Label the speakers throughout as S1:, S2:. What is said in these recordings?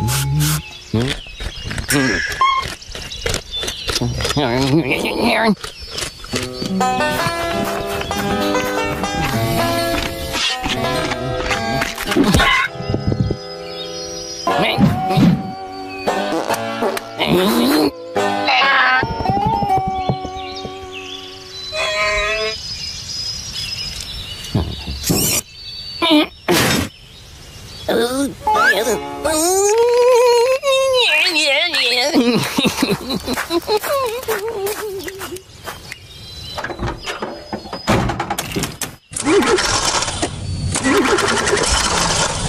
S1: yeah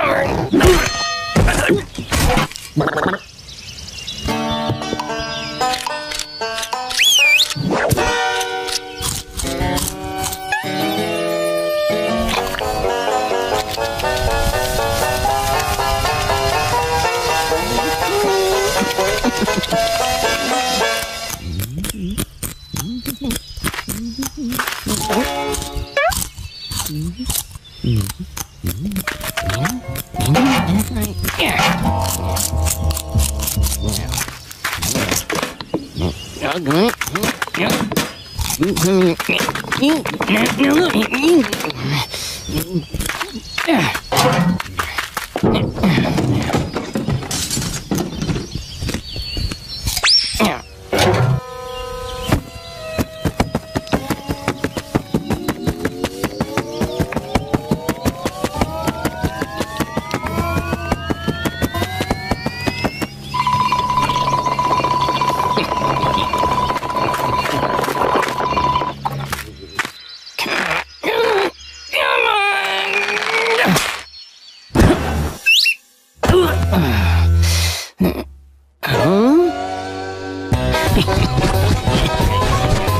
S1: Darn. Yeah.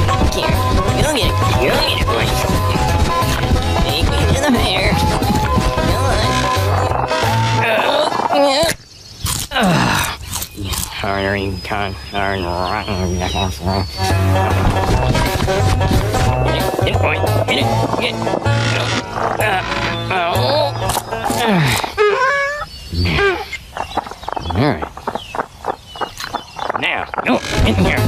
S1: don't care. You don't get it. You don't get it, boy. Take me to the fair. Hardery, cunt, hard, rotten, Hit it, hit it, boy. Hit it, hit it. Uh, oh. Now, no, in here.